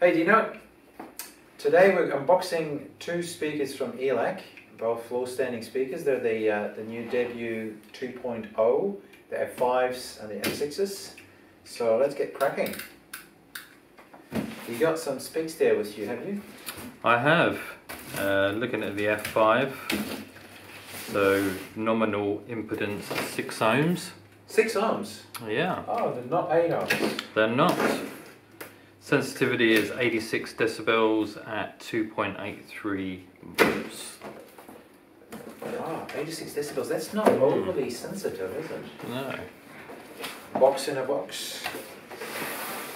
Hey, do you know, today we're unboxing two speakers from ELAC, both floor standing speakers. They're the, uh, the new Debut 2.0, the F5s and the F6s. So let's get cracking. You got some speaks there with you, have you? I have. Uh, looking at the F5, so nominal impedance 6 ohms. Six ohms. Yeah, Oh, they're not eight ohms. they're not. Sensitivity is 86 decibels at 2.83 volts. Ah, 86 decibels. That's not overly sensitive, is it? No. Box in a box.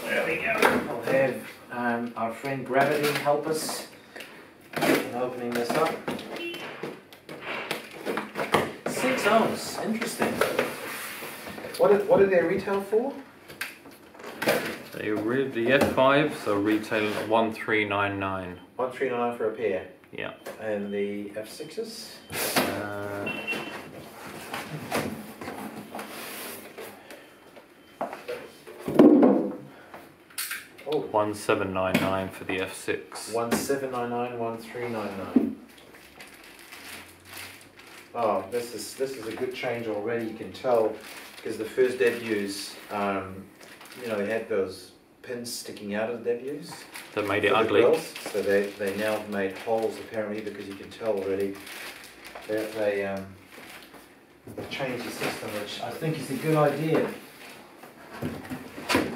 There we go. I'll have um, our friend Gravity help us in opening this up. Six ohms. Interesting. What did, what did they retail for? They re- the F5s are retailing at 1399. One three nine for a pair. Yeah. And the F6s? Uh, Oh, 1799 for the F6. one seven nine nine, one three nine nine. Oh, this is this is a good change already. You can tell because the first debuts, um, you know, they had those pins sticking out of the debuts. That made it ugly. grills. So they they now have made holes apparently because you can tell already that they um, changed the system, which I think is a good idea.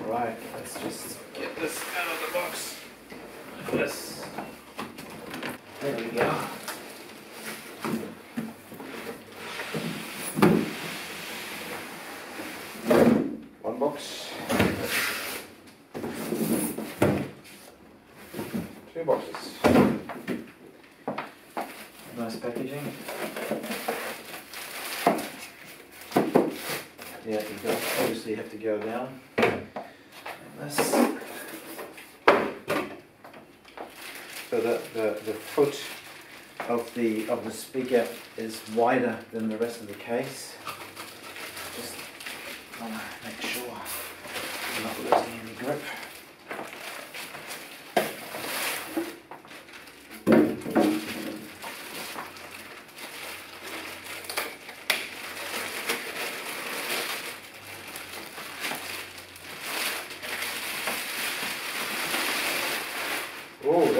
Right, let's just get this out of the box. This. There we go. One box. Two boxes. Nice packaging. Yeah, you obviously have to go down. This. So the, the, the foot of the of the speaker is wider than the rest of the case. Just make sure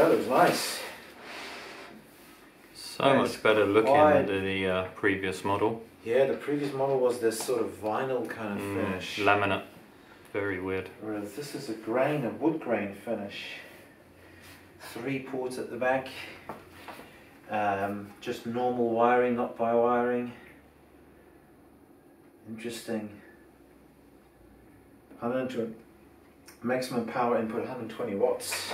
that looks nice. So much better looking Wide. than the uh, previous model. Yeah, the previous model was this sort of vinyl kind of Mm, finish. laminate. Very weird. Whereas this is a grain, a wood grain finish. Three ports at the back. Um, just normal wiring, not bi-wiring. Interesting. 120 maximum power input 120 watts.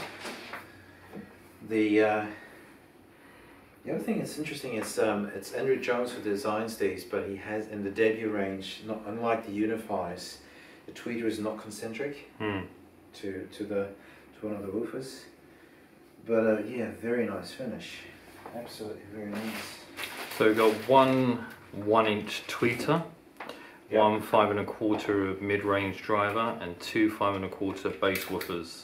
The uh, the other thing that's interesting is um, it's Andrew Jones who designs these, but he has in the debut range, not unlike the Uni-Fis, the tweeter is not concentric Hmm. to to the to one of the woofers. But uh, yeah, very nice finish. Absolutely very nice. So we've got one one inch tweeter, Yeah. one five and a quarter mid-range driver, and two five and a quarter bass woofers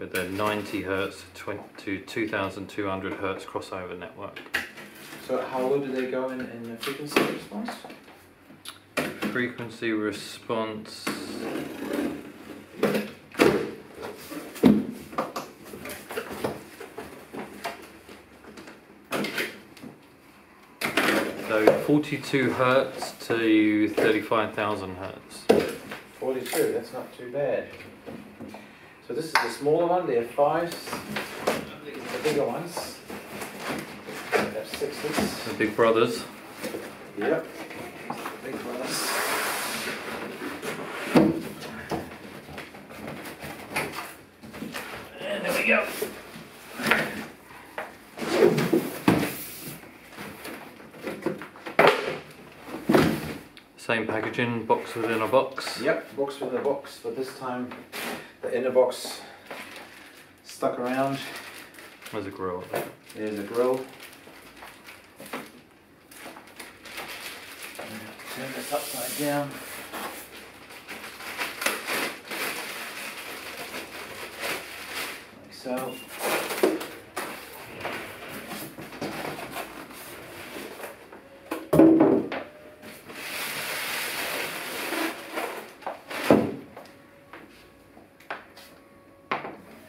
with a 90 hertz to 2200 hertz crossover network. So how low do they go in, in the frequency response? Frequency response. So 42 hertz to 35,000 hertz. 42, that's not too bad. So this is the smaller one, the F5s. The bigger ones. F6s. The big brothers. Yep. Big brothers. And there we go. Same packaging, box within a box. Yep, box within a box, but this time the inner box stuck around. There's a grill. There's a grill. Turn this upside down. So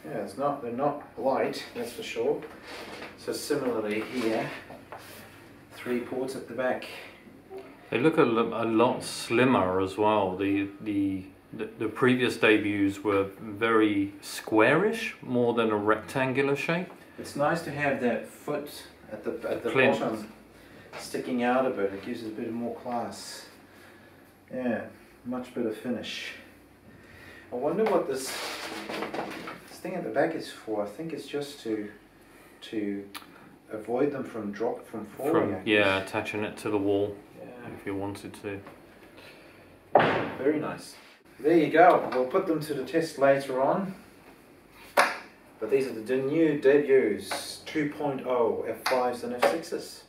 Yeah, it's not they're not light, that's for sure. So similarly here, three ports at the back. They look a, a lot slimmer as well. The, the the the previous debuts were very squarish, more than a rectangular shape. It's nice to have that foot at the at the bottom sticking out a bit. It gives it a bit more class. Yeah, much better finish. I wonder what this this thing at the back is for. I think it's just to to avoid them from drop from falling. From yeah, attaching it to the wall Yeah. if you wanted to. Very nice. There you go. We'll put them to the test later on. But these are the new debuts 2.0 F5s and F6s.